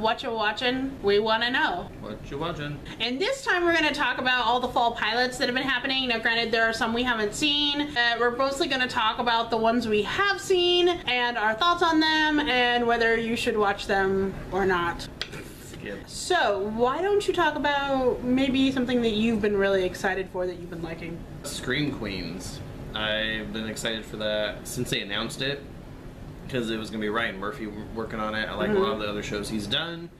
what you watching. We want to know. What you watching? And this time we're going to talk about all the fall pilots that have been happening. Now, granted, there are some we haven't seen. Uh, we're mostly going to talk about the ones we have seen and our thoughts on them and whether you should watch them or not. So, why don't you talk about maybe something that you've been really excited for that you've been liking? Scream Queens. I've been excited for that since they announced it because it was going to be Ryan Murphy working on it. I like a lot of mm-hmm. the other shows he's done,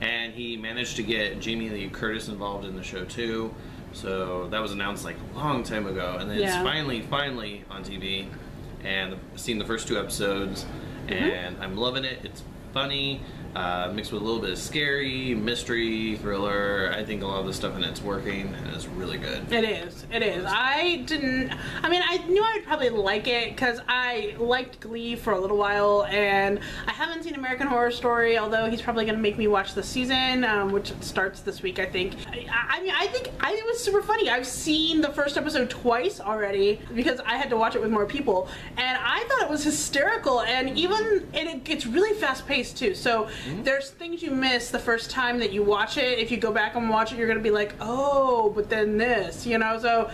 and he managed to get Jamie Lee Curtis involved in the show too. So that was announced like a long time ago, and then it's finally, finally on TV. And I've seen the first two episodes, mm-hmm. and I'm loving it. It's funny, uh, mixed with a little bit of scary, mystery, thriller. I think a lot of the stuff in it's working, and it's really good. It is. It is. I didn't. I mean, I knew I would probably like it because I liked Glee for a little while, and I haven't seen American Horror Story. Although he's probably going to make me watch the season, um, which starts this week, I think. I, I mean, I think I, it was super funny. I've seen the first episode twice already because I had to watch it with more people, and I thought it was hysterical. And even and it, it's really fast paced too. So there's things you miss the first time that you watch it. If you go back and watch it, you're gonna be like, oh, but then this, you know. So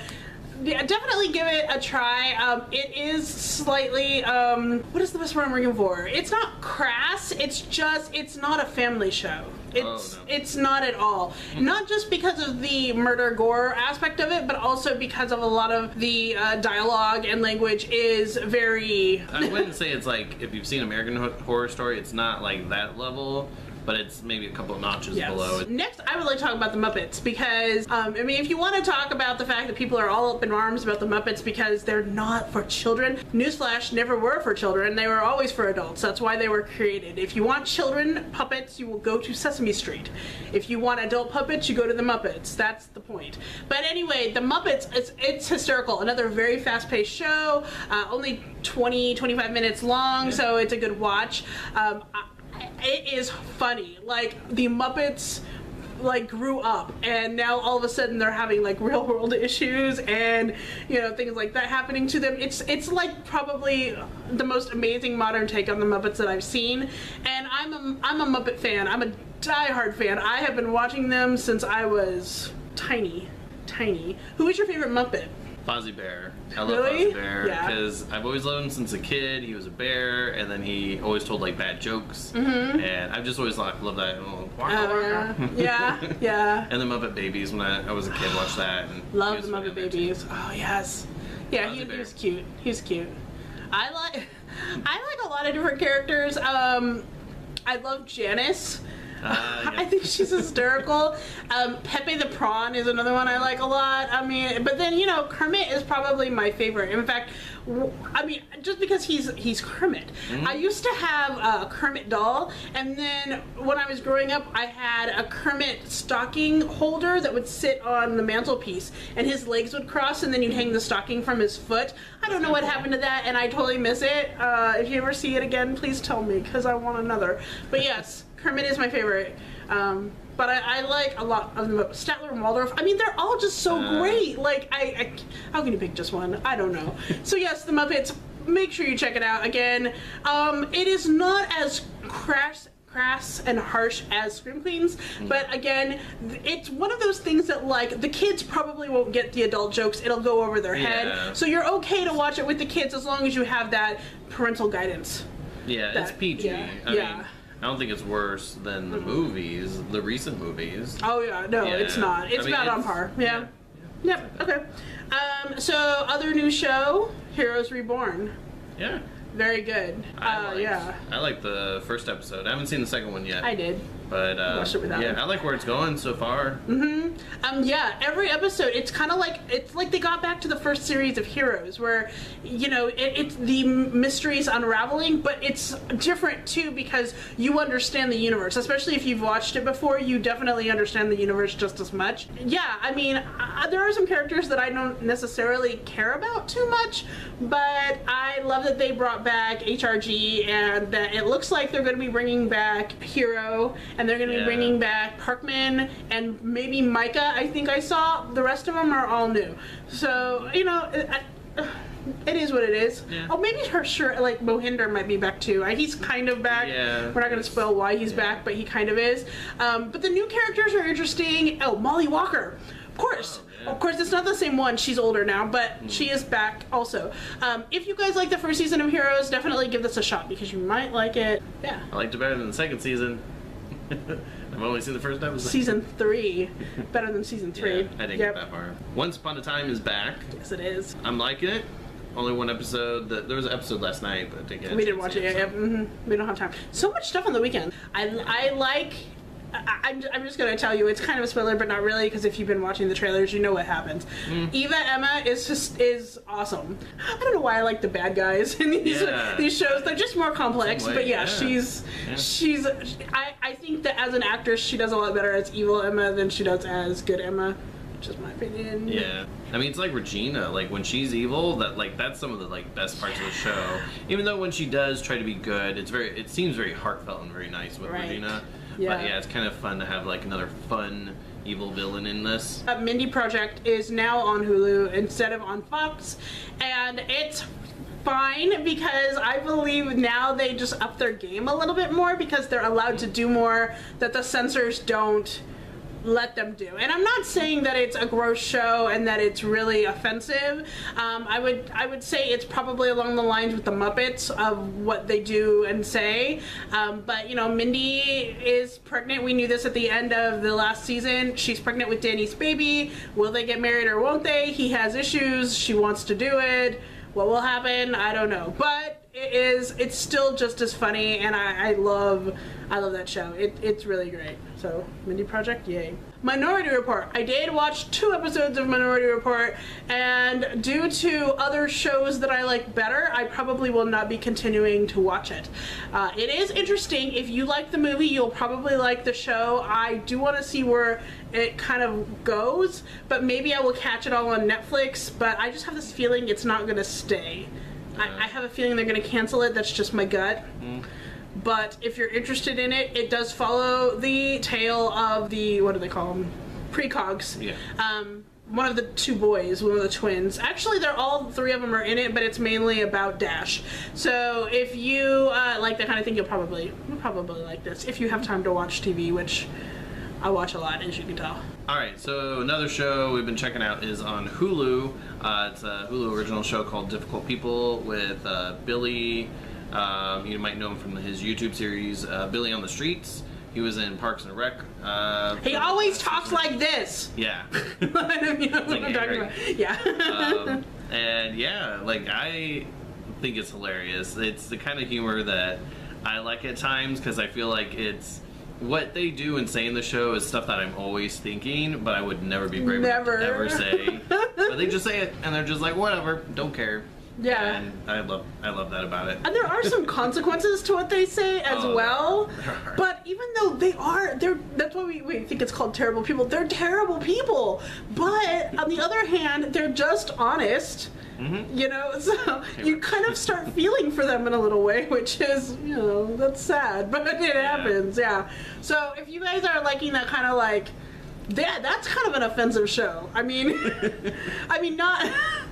yeah, definitely give it a try. Um, it is slightly um, what is the best word I'm looking for? It's not crass. It's just it's not a family show. It's Oh, no. it's not at all. Not just because of the murder gore aspect of it, but also because of a lot of the uh, dialogue and language is very. I wouldn't say it's like if you've seen American Horror Story, it's not like that level, but it's maybe a couple of notches Yes. below. Next, I would like to talk about the Muppets because, um, I mean, if you want to talk about the fact that people are all up in arms about the Muppets because they're not for children, newsflash, never were for children. They were always for adults. That's why they were created. If you want children puppets, you will go to Sesame Street. If you want adult puppets, you go to the Muppets. That's the point. But anyway, the Muppets, it's, it's hysterical. Another very fast-paced show, uh, only 20, 25 minutes long, so it's a good watch. Um, I, it is funny. Like the Muppets like grew up and now all of a sudden they're having like real world issues and you know things like that happening to them. It's it's like probably the most amazing modern take on the muppets that i've seen. And i'm a i'm a muppet fan. I'm a diehard fan. I have been watching them since i was tiny tiny. Who is your favorite muppet Fozzie Bear. I love Really? Fozzie Bear Yeah. because I've always loved him since a kid. He was a bear, and then he always told like bad jokes, and I've just always loved, loved that. Oh, uh, Mm-hmm. yeah yeah and the Muppet Babies when I, I was a kid, watched that. And Love the Muppet too. Babies. Oh yes, yeah, he, he was cute. He was cute. I like, I like a lot of different characters. Um, I love Janice. Ah, yeah. I think she's hysterical. Um, Pepe the Prawn is another one I like a lot. I mean, but then you know, Kermit is probably my favorite. In fact, I mean, just because he's he's Kermit. Mm-hmm. I used to have a Kermit doll, and then when I was growing up, I had a Kermit stocking holder that would sit on the mantelpiece, and his legs would cross, and then you'd hang the stocking from his foot. I don't know what happened to that, and I totally miss it. Uh, if you ever see it again, please tell me because I want another. But yes. Kermit is my favorite. Um, but I, I like a lot of them. Statler and Waldorf. I mean, they're all just so Uh. great. Like, I, I, how can you pick just one? I don't know. so yes, the Muppets. Make sure you check it out again. Um, it is not as crass, crass and harsh as Scream Queens, but again, it's one of those things that like the kids probably won't get the adult jokes. It'll go over their Yeah. head. So you're okay to watch it with the kids as long as you have that parental guidance. Yeah, it's That- PG. yeah, I yeah. mean, I don't think it's worse than the movies, the recent movies. Oh yeah, no, Yeah. it's not. It's I mean, about on it's- par. Yeah. Yep. Okay. Um, so other new show, Heroes Reborn. Yeah. Very good. I Uh, liked- yeah, I like the first episode. I haven't seen the second one yet. I did. But uh, Watched it without yeah, him. I like where it's going so far. Um, yeah, every episode, it's kind of like it's like they got back to the first series of Heroes, where you know it, it's the mysteries unraveling, but it's different too because you understand the universe. Especially if you've watched it before, you definitely understand the universe just as much. Yeah, I mean, uh, there are some characters that I don't necessarily care about too much, but I love that they brought back HRG and that it looks like they're going to be bringing back Hiro and they're going to be bringing back Parkman and maybe Micah. I think I saw the rest of them are all new. So you know, I, It is what it is. Yeah. Oh, maybe her shirt, like Mohinder, might be back too. Uh, He's kind of back. Yeah, We're not going to it's- spoil why he's yeah. back, but he kind of is. Um, but the new characters are interesting. Oh, Molly Walker. Of course. Oh, yeah. Of course, it's not the same one. She's older now, but she is back also. Um, if you guys like the first season of Heroes, definitely give this a shot because you might like it. Yeah. I liked it better than the second season. I've only seen the first episode. Season three, better than season three. Yeah, I didn't Yep. get that far. Once Upon a Time is back. Yes, it is. I'm liking it. Only one episode. That there was an episode last night, but I didn't get. We didn't watch it yet. Yep. hmm We don't have time. So much stuff on the weekend. I, I like. I, I'm, I'm just gonna tell you it's kind of a spoiler, but not really because if you've been watching the trailers, you know what happens. Mm. Eva Emma is just is awesome. I don't know why I like the bad guys in these Yeah. these shows. They're just more complex, way, but yeah, yeah. she's Yeah. she's. I I think that as an actress, she does a lot better as evil Emma than she does as good Emma. Just my opinion. Yeah, I mean it's like Regina. Like when she's evil, that like that's some of the like best parts of the show. Even though when she does try to be good, it's very it seems very heartfelt and very nice with Right. Regina. Yeah. But yeah, it's kind of fun to have like another fun evil villain in this. Uh, Mindy Project is now on Hulu instead of on Fox, and it's fine because I believe now they just up their game a little bit more because they're allowed to do more that the censors don't let them do. And I'm not saying that it's a gross show and that it's really offensive. Um, I would I would say it's probably along the lines with the Muppets of what they do and say. Um, but you know, Mindy is pregnant. We knew this at the end of the last season. She's pregnant with Danny's baby. Will they get married or won't they? He has issues. She wants to do it. What will happen? I don't know. But it is it's still just as funny and I, I love I love that show. It, it's really great. So Mindy Project, yay. Minority Report. I did watch two episodes of Minority Report and due to other shows that I like better, I probably will not be continuing to watch it. Uh, it is interesting. If you like the movie, you'll probably like the show. I do want to see where it kind of goes, but maybe I will catch it all on Netflix, but I just have this feeling it's not going to stay. I, I have a feeling they're going to cancel it. That's just my gut. But if you're interested in it, it does follow the tale of the what do they call them? Precogs. Yeah. Um, one of the two boys, one of the twins. Actually, they're all three of them are in it, but it's mainly about Dash. So if you uh, like that kind of thing, you'll probably you'll probably like this if you have time to watch TV, which I watch a lot, as you can tell. All right, so another show we've been checking out is on Hulu. Uh, it's a Hulu original show called Difficult People with uh, Billy. Um, you might know him from his YouTube series, uh, Billy on the Streets. He was in Parks and Rec. Uh, He always talks like this. yeah. Know like I'm talking Eric. about. Yeah. um, and yeah, like I think it's hilarious. It's the kind of humor that I like at times because I feel like it's what they do and say in the show is stuff that I'm always thinking, but I would never be brave enough to ever say. but they just say it, and they're just like, whatever, don't care. Yeah. And I love, I love that about it. And there are some consequences to what they say as Oh, well. there are. But even though they are, they're that's why we, we think it's called terrible people. They're terrible people. But on the other hand, they're just honest. Mm-hmm. You know, so you kind of start feeling for them in a little way, which is, you know, that's sad, but it happens, yeah. So if you guys are liking that kind of like, that that's kind of an offensive show. I mean, I mean not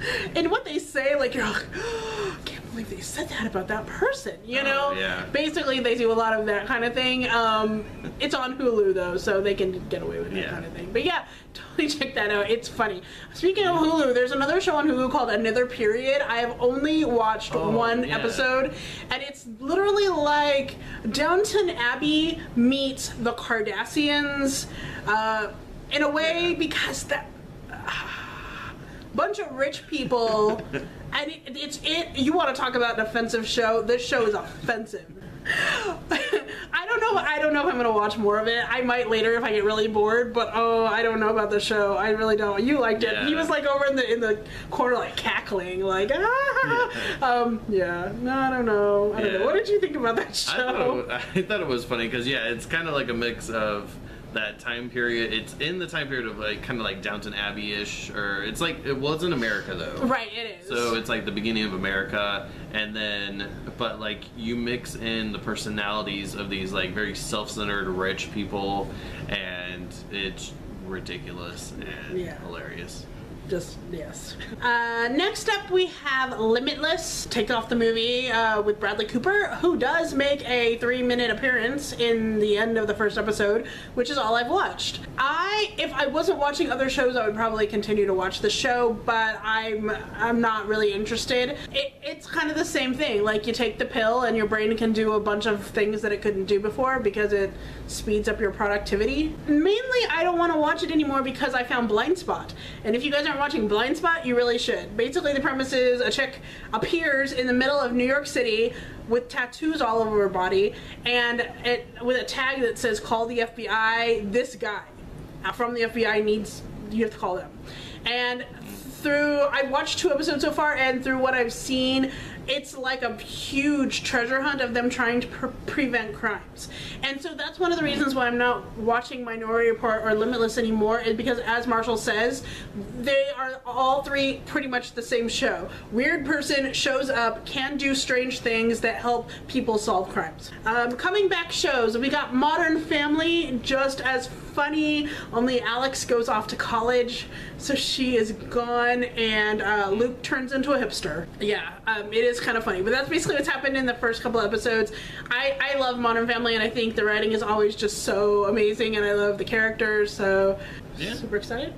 in what they say. Like you're like, i can't believe they said that about that person. You Oh, know? yeah. Basically, they do a lot of that kind of thing. Um, it's on Hulu though, so they can get away with that Yeah. kind of thing. But yeah, totally check that out. It's funny. Speaking of Hulu, there's another show on Hulu called Another Period. I have only watched Oh, one yeah. episode, and it's literally like Downton Abbey meets the Kardashians, uh, in a way Yeah. because that bunch of rich people, and it, it's it. You want to talk about an offensive show? This show is offensive. I don't know. I don't know if I'm gonna watch more of it. I might later if I get really bored. But oh, I don't know about the show. I really don't. You liked it. Yeah. He was like over in the in the corner, like cackling, like ah. Yeah. Um. Yeah. No, I don't know. I don't know. What did you think about that I show? thought, it, I thought it was funny because yeah, it's kind of like a mix of that time period. It's in the time period of like kind of like Downton Abbey ish, or it's like it was in America though. Right. It is. So it's like the beginning of America, and then but like you mix in the personalities of these like very self-centered rich people, and it's ridiculous and Yeah. hilarious. Just yes. Uh, next up, we have Limitless. Take off the movie uh, with Bradley Cooper, who does make a three-minute appearance in the end of the first episode, which is all I've watched. I, if I wasn't watching other shows, I would probably continue to watch the show, but I'm I'm not really interested. It, it's kind of the same thing. Like you take the pill, and your brain can do a bunch of things that it couldn't do before because it speeds up your productivity. Mainly, I don't want to watch it anymore because I found Blindspot, and if you guys aren't watching Blindspot, you really should. Basically, the premise is a chick appears in the middle of New York City with tattoos all over her body and it, with a tag that says "Call the FBI." This guy uh, from the FBI needs you have to call them. And through I've watched two episodes so far, and through what I've seen, it's like a huge treasure hunt of them trying to pre- prevent crimes. And so that's one of the reasons why I'm not watching Minority Report or Limitless anymore, is because as Marshall says, they are all three pretty much the same show. Weird person shows up, can do strange things that help people solve crimes. Um, coming back shows, we got Modern Family, just as funny, only Alex goes off to college, so she is gone, and uh, Luke turns into a hipster. Yeah, um, it is kind of funny, but that's basically what's happened in the first couple episodes. I, I love Modern Family, and I think the writing is always just so amazing, and I love the characters, so Yeah. super excited.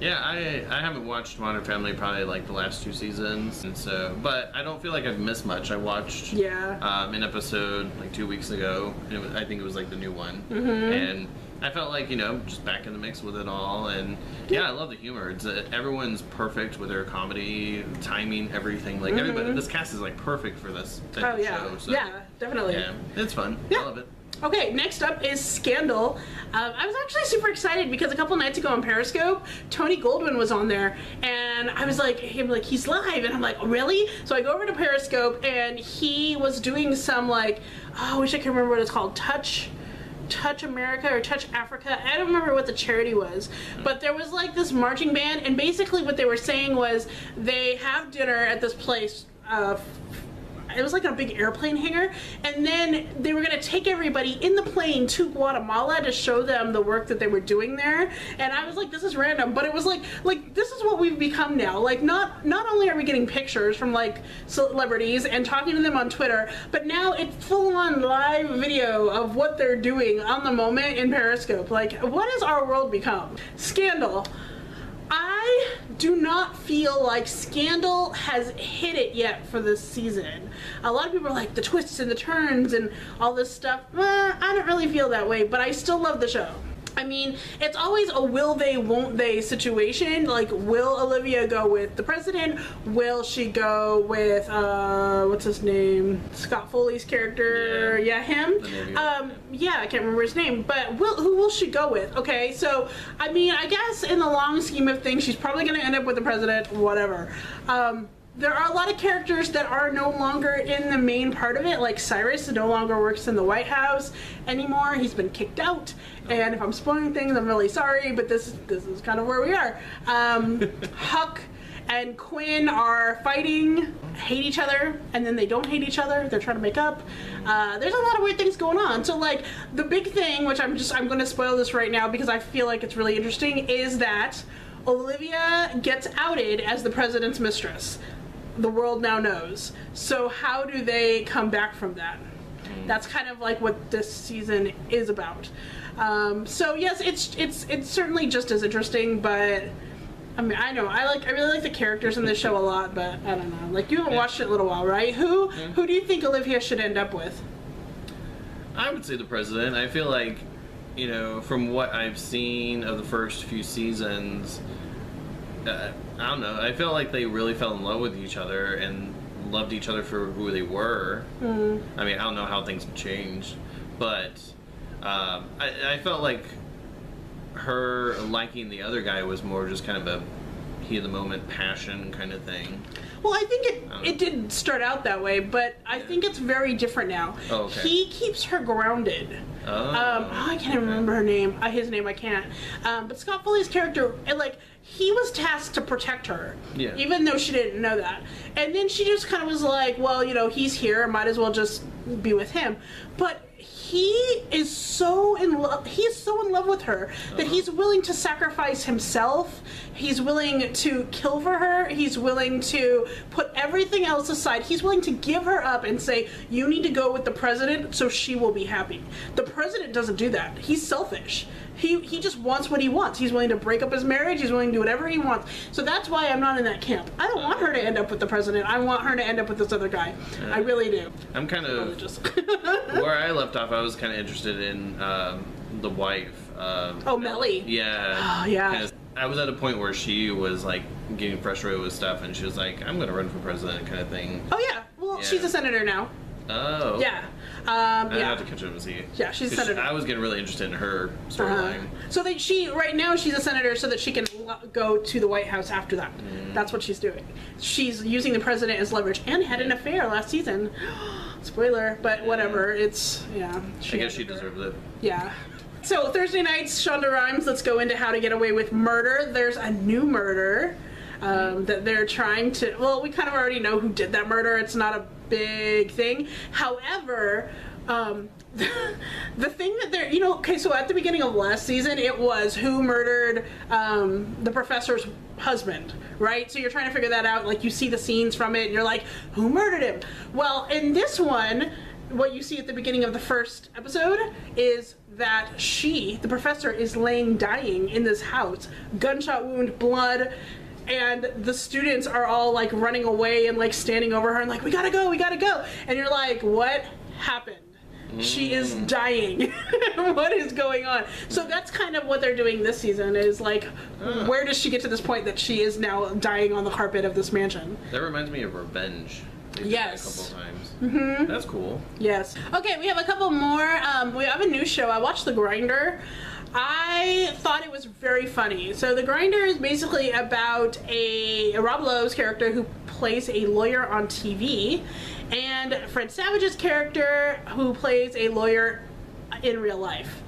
Yeah, I I haven't watched Modern Family probably like the last two seasons, and so but I don't feel like I've missed much. I watched Yeah. um, an episode like two weeks ago, and it was, I think it was like the new one, Mm-hmm. and I felt like you know just back in the mix with it all, and yeah, I love the humor. It's uh, everyone's perfect with their comedy, timing, everything. Like everybody, this cast is like perfect for this type Mm-hmm. Oh of yeah, show. So, yeah, definitely. yeah, it's fun. Yeah. I love it. Okay, next up is Scandal. Um, I was actually super excited because a couple nights ago on Periscope, Tony Goldwyn was on there, and I was like, him like he's live, and I'm like, really? So I go over to Periscope, and he was doing some like, oh, I wish I could remember what it's called, Touch. Touch America or Touch Africa. I don't remember what the charity was, but there was like this marching band, and basically what they were saying was they have dinner at this place. Uh, it was like a big airplane hangar. And then they were going to take everybody in the plane to guatemala to show them the work that they were doing there. And i was like this is random. But it was like like this is what we've become now. Like not not only are we getting pictures from like celebrities and talking to them on twitter but now it's full on live video of what they're doing on the moment in periscope. Like what has our world become? Scandal. I do not feel like Scandal has hit it yet for this season. A lot of people are like the twists and the turns and all this stuff. Eh, I don't really feel that way, but I still love the show. I mean, it's always a will they, won't they situation. Like, will Olivia go with the president? Will she go with, uh, what's his name? Scott Foley's character? Yeah. Yeah, him. Um, yeah, I can't remember his name, but will, who will she go with? Okay, so I mean, I guess in the long scheme of things, she's probably going to end up with the president, whatever. Um, there are a lot of characters that are no longer in the main part of it, like Cyrus no longer works in the White House anymore. He's been kicked out. And if I'm spoiling things, I'm really sorry, but this this is kind of where we are. Um, Huck and Quinn are fighting, hate each other, and then they don't hate each other. They're trying to make up. Uh, there's a lot of weird things going on. So like the big thing, which I'm just I'm going to spoil this right now because I feel like it's really interesting, is that Olivia gets outed as the president's mistress. The world now knows. So how do they come back from that? That's kind of like what this season is about. Um, so yes, it's it's it's certainly just as interesting, but I mean, I know I like I really like the characters in this show a lot, but I don't know. Like you haven't watched it in a little while, right? Who who do you think Olivia should end up with? I would say the president. I feel like, you know, from what I've seen of the first few seasons, uh, I don't know. I feel like they really fell in love with each other and loved each other for who they were. I mean, I don't know how things have changed, but um, I, I felt like her liking the other guy was more just kind of a heat of the moment passion kind of thing. Well, I think it Um, it did start out that way, but I think it's very different now. Oh, okay. He keeps her grounded. Oh, Um, oh, I can't even remember her name. Uh, his name I can't. Um, but Scott Foley's character, and, like, he was tasked to protect her, Yeah. even though she didn't know that. And then she just kind of was like, well, you know, he's here, might as well just be with him. But he is so in love he is so in love with her that Uh-huh. he's willing to sacrifice himself he's willing to kill for her he's willing to put everything else aside he's willing to give her up and say you need to go with the president so she will be happy the president doesn't do that he's selfish he, he just wants what he wants. He's willing to break up his marriage. He's willing to do whatever he wants. So that's why I'm not in that camp. I don't want her to end up with the president. I want her to end up with this other guy. I really do. I'm kind of Just where I left off. I was kind of interested in um, the wife. Um, Oh, Mellie. Yeah. Oh, yeah. I was at a point where she was like getting frustrated with stuff, and she was like, "I'm gonna run for president," kind of thing. Oh yeah. Well, Yeah. she's a senator now. Oh. Yeah. Um, I yeah. have to catch up and see. Yeah, she's a senator. I was getting really interested in her Uh, storyline. so that she right now she's a senator so that she can go to the White House after that. Mm. That's what she's doing. She's using the president as leverage and had an affair last season. Spoiler, but whatever. It's yeah. I guess she had an affair. deserved it. Yeah. So Thursday nights, Shonda Rhimes. Let's go into how to get away with murder. There's a new murder um, that they're trying to. Well, we kind of already know who did that murder. It's not a big thing. However. Um, the thing that they're, you know, okay, so at the beginning of last season, it was who murdered um, the professor's husband, right? So you're trying to figure that out. Like you see the scenes from it, and you're like, who murdered him? Well, in this one, what you see at the beginning of the first episode is that she, the professor, is laying dying in this house, gunshot wound, blood, and the students are all like running away and like standing over her and like, we gotta go, we gotta go. And you're like, what happened? She is dying. what is going on? So that's kind of what they're doing this season is like, where does she get to this point that she is now dying on the carpet of this mansion? That reminds me of Revenge. They did that Yes. A couple times. Mm-hmm. That's cool. Yes. Okay, we have a couple more. Um, we have a new show. I watched The Grinder. I thought it was very funny. So The Grinder is basically about a, Rob Lowe's character who plays a lawyer on TV, and Fred Savage's character who plays a lawyer in real life.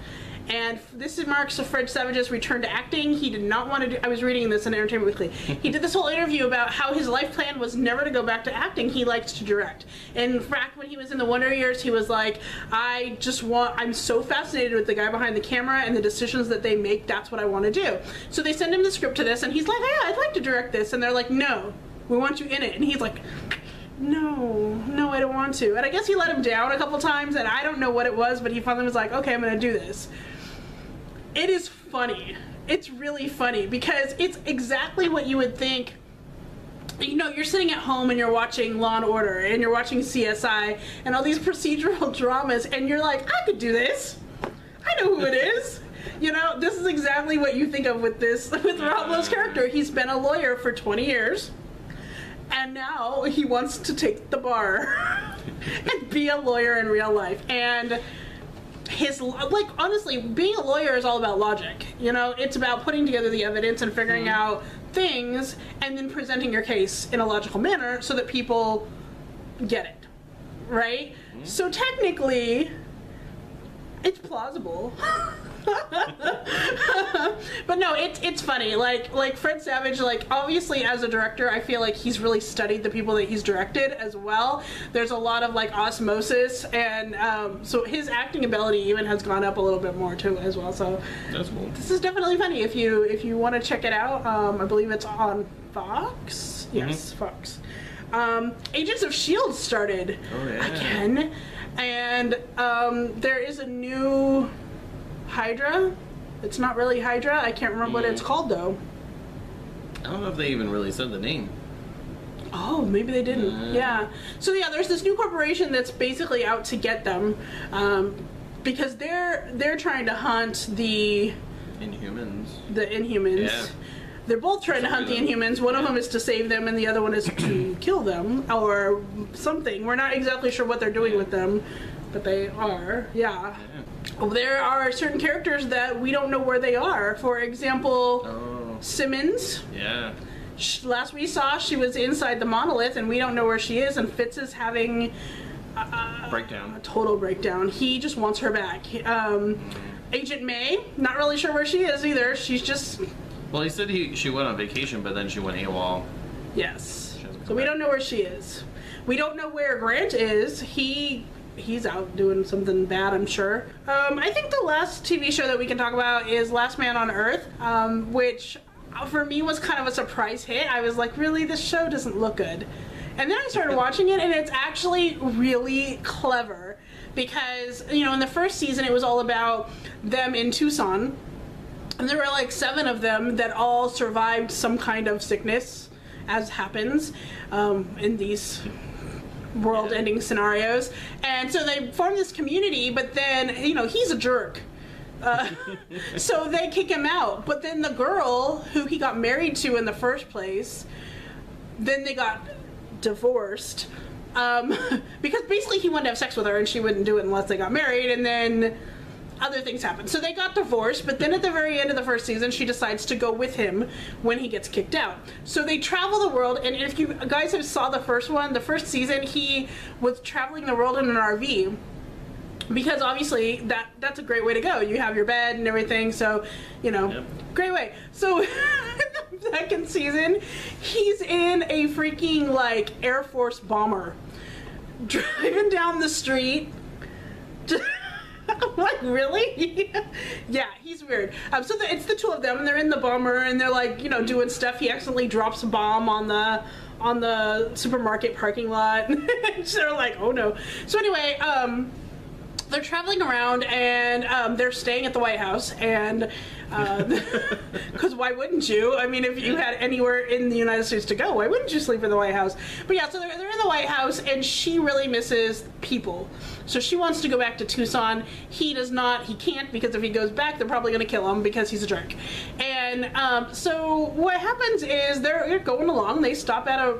And this is marks Fred Savage's return to acting. He did not want to do. I was reading this in Entertainment Weekly. He did this whole interview about how his life plan was never to go back to acting. He liked to direct. In fact, when he was in the Wonder Years, he was like, "I just want. I'm so fascinated with the guy behind the camera and the decisions that they make. That's what I want to do." So they send him the script to this, and he's like, "Yeah, I'd like to direct this." And they're like, "No, we want you in it." And he's like. No, no, I don't want to. And I guess he let him down a couple times, and I don't know what it was, but he finally was like, okay, I'm gonna do this it is funny. It's really funny because it's exactly what you would think. You know, you're sitting at home and you're watching Law and Order and you're watching CSI and all these procedural dramas, and you're like, I could do this. I know who it is. You know, this is exactly what you think of with this with Rob Lowe's character. He's been a lawyer for 20 years, and now he wants to take the bar and be a lawyer in real life. And his like honestly being a lawyer is all about logic you know? It's about putting together the evidence and figuring mm-hmm. out things and then presenting your case in a logical manner so that people get it right? Mm-hmm. So technically it's plausible but no it's it's funny. Like like fred savage like obviously as a director i feel like he's really studied the people that he's directed as well. There's a lot of like osmosis and um, so his acting ability even has gone up a little bit more too as well. So That's cool. this is definitely funny. If you if you want to check it out um, i believe it's on fox? Yes fox. Um, agents of shield started Oh, yeah. again. And um, there is a new hydra it's not really hydra i can't remember what it's Mm. called though I don't know if they even really said the name. Oh, maybe they didn't. Mm. Yeah. So yeah, there's this new corporation that's basically out to get them, um, because they're they're trying to hunt the Inhumans. the Inhumans. Yeah. They're both trying to hunt the Inhumans. One of them is to save them, and the other one is to kill them or something. We're not exactly sure what they're doing with them, but they are. Yeah. Yeah. There are certain characters that we don't know where they are. For example, Oh. Simmons. Yeah. Sh- last we saw, she was inside the monolith, and we don't know where she is. And Fitz is having a Breakdown. A total breakdown. He just wants her back. Um, Agent May, not really sure where she is either. She's just Well, he said he she went on vacation, but then she went AWOL. yes. So we back. don't know where she is. We don't know where Grant is. He he's out doing something bad, I'm sure. Um, I think the last TV show that we can talk about is Last Man on Earth, um, which uh, for me was kind of a surprise hit. I was like, really, this show doesn't look good. And then I started watching it, and it's actually really clever because, you know, in the first season, it was all about them in Tucson. And there were like seven of them that all survived some kind of sickness, as happens um, in these world ending scenarios. And so they form this community, but then, you know, he's a jerk. Uh, so they kick him out. But then the girl who he got married to in the first place, then they got divorced. Um, because basically he wanted to have sex with her and she wouldn't do it unless they got married. And then other things happen. So they got divorced, but then at the very end of the first season, she decides to go with him when he gets kicked out. So they travel the world, and if you guys have saw the first one, the first season, he was traveling the world in an RV because obviously that that's a great way to go. You have your bed and everything, so you know, Yep. great way. So the second season, he's in a freaking like Air Force bomber driving down the street. Like, really? yeah, he's weird. Um, so the, it's the two of them, and they're in the bomber, and they're like, you know, doing stuff. He accidentally drops a bomb on the on the supermarket parking lot. so they're like, oh no. So anyway, um, they're traveling around and um, they're staying at the White House and because why wouldn't you? I mean, if you had anywhere in the United States to go, why wouldn't you sleep in the White House? But yeah, so they're, they're the White House and she really misses people. So she wants to go back to Tucson. He does not. He can't because if he goes back, they're probably going to kill him because he's a jerk. And um, so what happens is they're, going along. They stop at a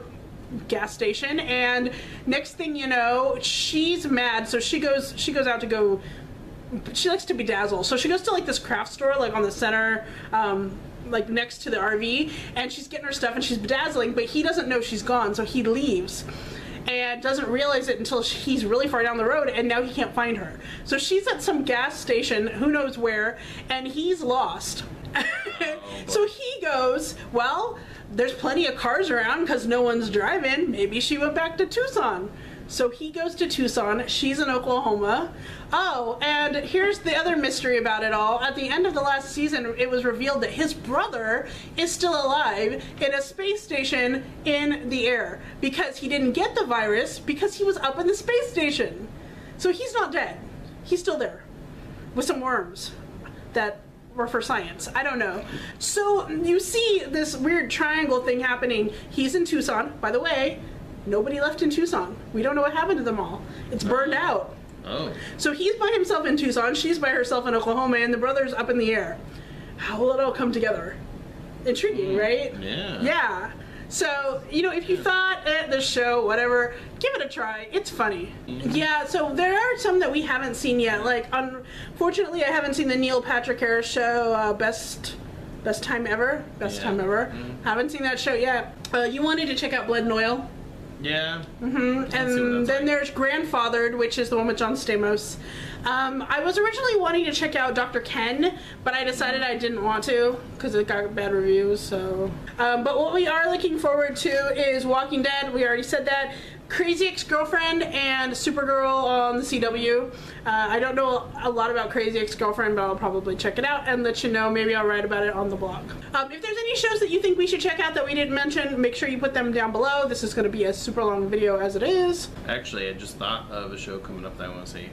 gas station and next thing you know she's mad so she goes she goes out to go she likes to bedazzle so she goes to like this craft store like on the center um like next to the rv and she's getting her stuff and she's bedazzling but he doesn't know she's gone so he leaves and doesn't realize it until he's really far down the road and now he can't find her so she's at some gas station who knows where and he's lost so he goes well there's plenty of cars around because no one's driving. Maybe she went back to Tucson. So he goes to Tucson. She's in Oklahoma. Oh, and here's the other mystery about it all. At the end of the last season, it was revealed that his brother is still alive in a space station in the air because he didn't get the virus because he was up in the space station. So he's not dead. He's still there with some worms that were for science. I don't know. So you see this weird triangle thing happening. He's in Tucson. By the way, nobody left in Tucson. We don't know what happened to them all. It's burned out. Oh. So he's by himself in Tucson. She's by herself in Oklahoma, and the brother's up in the air. How will it all come together? Intriguing, right? Yeah. Yeah. So, you know, if you thought, eh, this show, whatever, give it a try. It's funny. Yeah, so there are some that we haven't seen yet. Like, unfortunately, I haven't seen the Neil Patrick Harris show, uh, Best Best Time Ever. Best Yeah. Time Ever. Haven't seen that show yet. Uh, you wanted to check out Blood and Oil. Yeah. Mm-hmm. And then like. there's Grandfathered, which is the one with John Stamos. Um, I was originally wanting to check out Dr. Ken, but I decided I didn't want to because it got bad reviews. So, um, but what we are looking forward to is Walking Dead. We already said that. Crazy Ex-Girlfriend and Supergirl on the CW. Uh, I don't know a lot about Crazy Ex-Girlfriend, but I'll probably check it out and let you know. Maybe I'll write about it on the blog. Um, if there's any shows that you think we should check out that we didn't mention, make sure you put them down below. This is going to be a super long video as it is. Actually, I just thought of a show coming up that I want to see.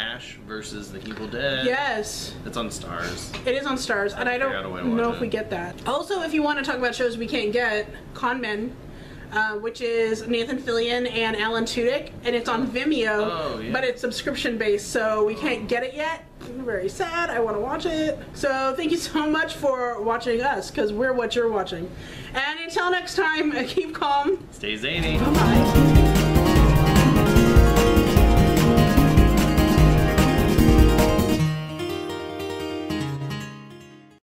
Ash versus the Evil Dead. Yes, It's on Starz. it is on Starz, and I figure out a way to don't know if we get that. Also, if you want to talk about shows we can't get, Con Men. Uh, which is Nathan Fillion and Alan Tudyk, and it's on Vimeo, Oh, yeah. but it's subscription based, so we can't get it yet. I'm very sad. I want to watch it. So thank you so much for watching us, because we're what you're watching. And until next time, keep calm. Stay zany. Bye.